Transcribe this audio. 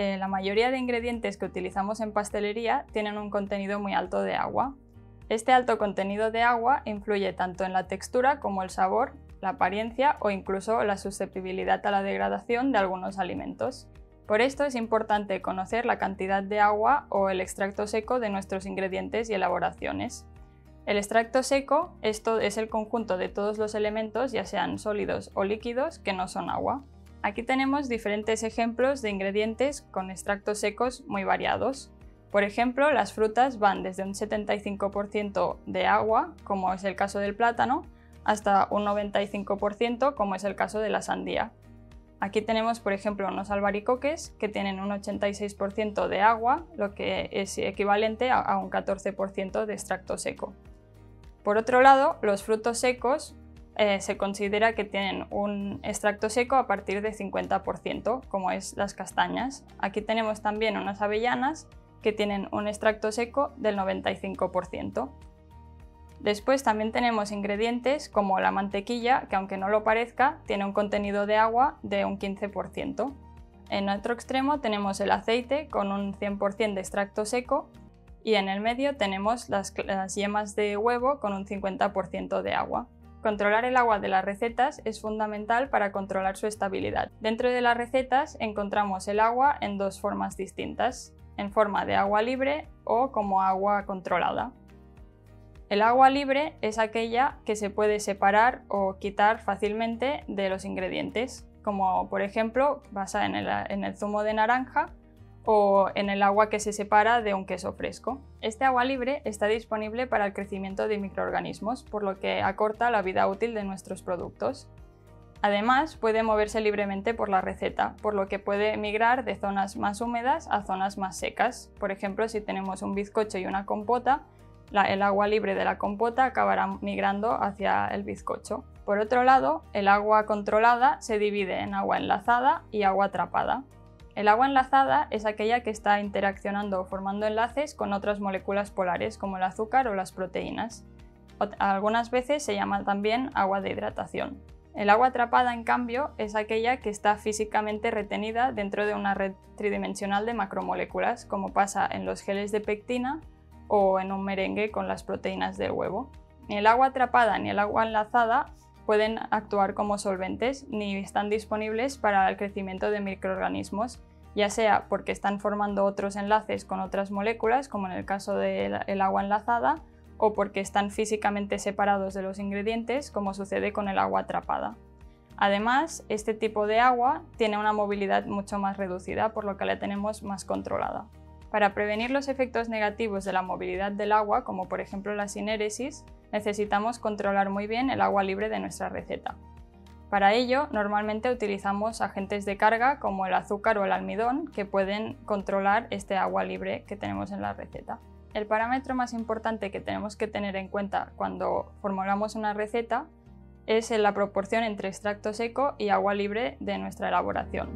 eh, la mayoría de ingredientes que utilizamos en pastelería tienen un contenido muy alto de agua. Este alto contenido de agua influye tanto en la textura como el sabor, la apariencia o incluso la susceptibilidad a la degradación de algunos alimentos. Por esto es importante conocer la cantidad de agua o el extracto seco de nuestros ingredientes y elaboraciones. El extracto seco es el conjunto de todos los elementos, ya sean sólidos o líquidos, que no son agua. Aquí tenemos diferentes ejemplos de ingredientes con extractos secos muy variados. Por ejemplo, las frutas van desde un 75% de agua, como es el caso del plátano, hasta un 95%, como es el caso de la sandía. Aquí tenemos, por ejemplo, unos albaricoques que tienen un 86% de agua, lo que es equivalente a un 14% de extracto seco. Por otro lado, los frutos secos eh, se considera que tienen un extracto seco a partir de 50%, como es las castañas. Aquí tenemos también unas avellanas que tienen un extracto seco del 95%. Después también tenemos ingredientes como la mantequilla, que aunque no lo parezca, tiene un contenido de agua de un 15%. En otro extremo tenemos el aceite con un 100% de extracto seco y en el medio tenemos las, yemas de huevo con un 50% de agua. Controlar el agua de las recetas es fundamental para controlar su estabilidad. Dentro de las recetas encontramos el agua en dos formas distintas, en forma de agua libre o como agua controlada. El agua libre es aquella que se puede separar o quitar fácilmente de los ingredientes, como por ejemplo pasa en el zumo de naranja o en el agua que se separa de un queso fresco. Este agua libre está disponible para el crecimiento de microorganismos, por lo que acorta la vida útil de nuestros productos. Además, puede moverse libremente por la receta, por lo que puede migrar de zonas más húmedas a zonas más secas. Por ejemplo, si tenemos un bizcocho y una compota, el agua libre de la compota acabará migrando hacia el bizcocho. Por otro lado, el agua controlada se divide en agua enlazada y agua atrapada. El agua enlazada es aquella que está interaccionando o formando enlaces con otras moléculas polares como el azúcar o las proteínas. Algunas veces se llama también agua de hidratación. El agua atrapada, en cambio, es aquella que está físicamente retenida dentro de una red tridimensional de macromoléculas, como pasa en los geles de pectina o en un merengue con las proteínas del huevo. Ni el agua atrapada ni el agua enlazada pueden actuar como solventes ni están disponibles para el crecimiento de microorganismos ya sea porque están formando otros enlaces con otras moléculas, como en el caso del agua enlazada, o porque están físicamente separados de los ingredientes, como sucede con el agua atrapada. Además, este tipo de agua tiene una movilidad mucho más reducida, por lo que la tenemos más controlada. Para prevenir los efectos negativos de la movilidad del agua, como por ejemplo la sinéresis, necesitamos controlar muy bien el agua libre de nuestra receta. Para ello, normalmente utilizamos agentes de carga como el azúcar o el almidón que pueden controlar este agua libre que tenemos en la receta. El parámetro más importante que tenemos que tener en cuenta cuando formulamos una receta es la proporción entre extracto seco y agua libre de nuestra elaboración.